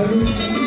100